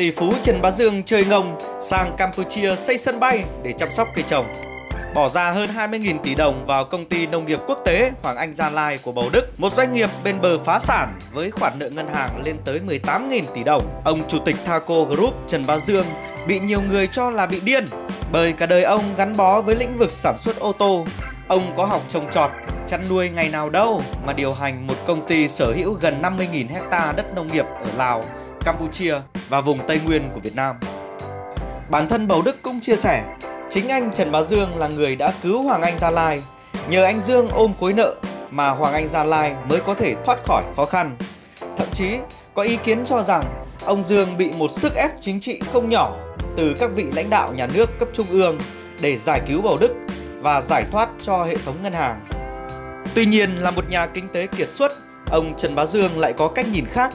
tỷ phú Trần Bá Dương chơi ngông sang Campuchia xây sân bay để chăm sóc cây trồng. Bỏ ra hơn 20.000 tỷ đồng vào công ty nông nghiệp quốc tế Hoàng Anh Gia Lai của Bầu Đức, một doanh nghiệp bên bờ phá sản với khoản nợ ngân hàng lên tới 18.000 tỷ đồng. Ông chủ tịch Thaco Group Trần Bá Dương bị nhiều người cho là bị điên bởi cả đời ông gắn bó với lĩnh vực sản xuất ô tô. Ông có học trồng trọt, chăn nuôi ngày nào đâu mà điều hành một công ty sở hữu gần 50.000 hecta đất nông nghiệp ở Lào, Campuchia và vùng Tây Nguyên của Việt Nam. Bản thân Bầu Đức cũng chia sẻ, chính anh Trần Bá Dương là người đã cứu Hoàng Anh Gia Lai. Nhờ anh Dương ôm khối nợ mà Hoàng Anh Gia Lai mới có thể thoát khỏi khó khăn. Thậm chí có ý kiến cho rằng ông Dương bị một sức ép chính trị không nhỏ từ các vị lãnh đạo nhà nước cấp trung ương để giải cứu Bầu Đức và giải thoát cho hệ thống ngân hàng. Tuy nhiên là một nhà kinh tế kiệt xuất, ông Trần Bá Dương lại có cách nhìn khác.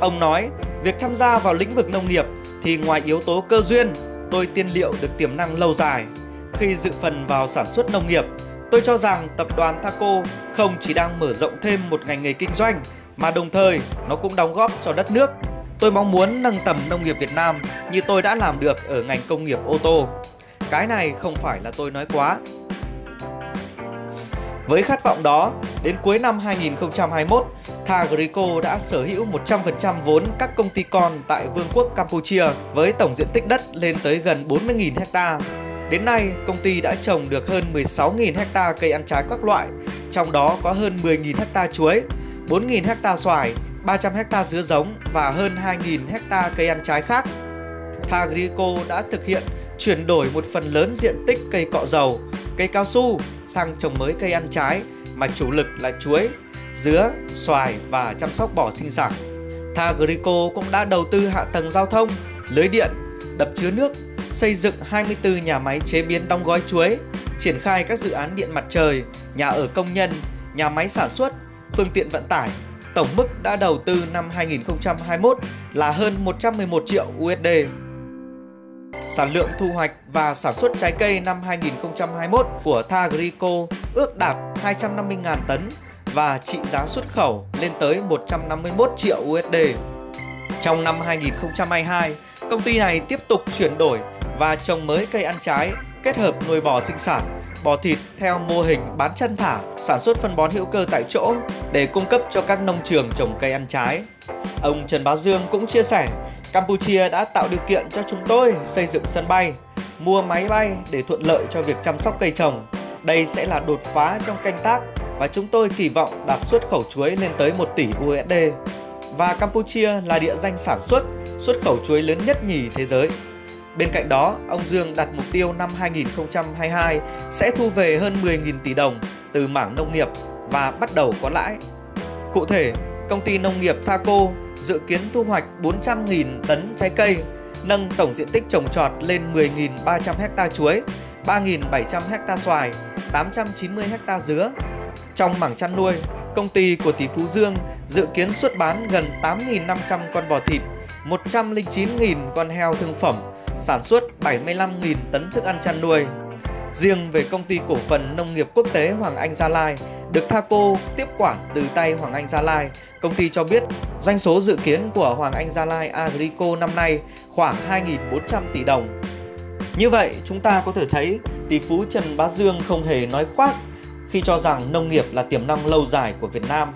Ông nói, việc tham gia vào lĩnh vực nông nghiệp thì ngoài yếu tố cơ duyên, tôi tiên liệu được tiềm năng lâu dài. Khi dự phần vào sản xuất nông nghiệp, tôi cho rằng tập đoàn Thaco không chỉ đang mở rộng thêm một ngành nghề kinh doanh mà đồng thời nó cũng đóng góp cho đất nước. Tôi mong muốn nâng tầm nông nghiệp Việt Nam như tôi đã làm được ở ngành công nghiệp ô tô. Cái này không phải là tôi nói quá, với khát vọng đó, đến cuối năm 2021, Thagrico đã sở hữu 100% vốn các công ty con tại Vương quốc Campuchia với tổng diện tích đất lên tới gần 40.000 ha. Đến nay, công ty đã trồng được hơn 16.000 ha cây ăn trái các loại, trong đó có hơn 10.000 ha chuối, 4.000 ha xoài, 300 ha dứa giống và hơn 2.000 ha cây ăn trái khác. Thagrico đã thực hiện chuyển đổi một phần lớn diện tích cây cọ dầu, cây cao su sang trồng mới cây ăn trái mà chủ lực là chuối, dứa, xoài và chăm sóc bò sinh sản. Thagrico cũng đã đầu tư hạ tầng giao thông, lưới điện, đập chứa nước, xây dựng 24 nhà máy chế biến đóng gói chuối, triển khai các dự án điện mặt trời, nhà ở công nhân, nhà máy sản xuất, phương tiện vận tải. Tổng mức đã đầu tư năm 2021 là hơn 111 triệu USD. Sản lượng thu hoạch và sản xuất trái cây năm 2021 của Thagrico ước đạt 250.000 tấn và trị giá xuất khẩu lên tới 151 triệu USD. Trong năm 2022, công ty này tiếp tục chuyển đổi và trồng mới cây ăn trái kết hợp nuôi bò sinh sản, bò thịt theo mô hình bán chân thả, sản xuất phân bón hữu cơ tại chỗ để cung cấp cho các nông trường trồng cây ăn trái. Ông Trần Bá Dương cũng chia sẻ Campuchia đã tạo điều kiện cho chúng tôi xây dựng sân bay, mua máy bay để thuận lợi cho việc chăm sóc cây trồng. Đây sẽ là đột phá trong canh tác và chúng tôi kỳ vọng đạt xuất khẩu chuối lên tới 1 tỷ USD. Và Campuchia là địa danh sản xuất, xuất khẩu chuối lớn nhất nhì thế giới. Bên cạnh đó, ông Dương đặt mục tiêu năm 2022 sẽ thu về hơn 10.000 tỷ đồng từ mảng nông nghiệp và bắt đầu có lãi. Cụ thể, công ty nông nghiệp Thaco dự kiến thu hoạch 400.000 tấn trái cây, nâng tổng diện tích trồng trọt lên 10.300 ha chuối, 3.700 ha xoài, 890 ha dứa. Trong mảng chăn nuôi, công ty của tỷ phú Dương dự kiến xuất bán gần 8.500 con bò thịt, 109.000 con heo thương phẩm, sản xuất 75.000 tấn thức ăn chăn nuôi. Riêng về công ty cổ phần nông nghiệp quốc tế Hoàng Anh Gia Lai được Thaco tiếp quản từ tay Hoàng Anh Gia Lai, công ty cho biết doanh số dự kiến của Hoàng Anh Gia Lai Agrico năm nay khoảng 2.400 tỷ đồng. Như vậy, chúng ta có thể thấy tỷ phú Trần Bá Dương không hề nói khoác khi cho rằng nông nghiệp là tiềm năng lâu dài của Việt Nam.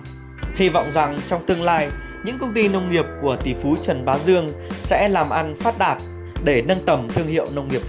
Hy vọng rằng trong tương lai, những công ty nông nghiệp của tỷ phú Trần Bá Dương sẽ làm ăn phát đạt để nâng tầm thương hiệu nông nghiệp